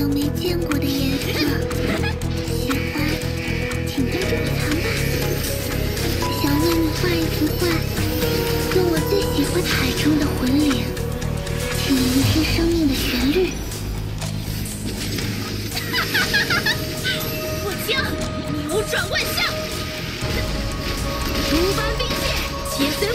有没见过的颜色，喜欢请加入蜜糖吧。想为你画一幅画，用我最喜欢彩中的魂灵，请聆听生命的旋律。哈哈哈哈！我将扭转万象，毒斑兵箭，杰森。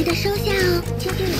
记得收下哦啾啾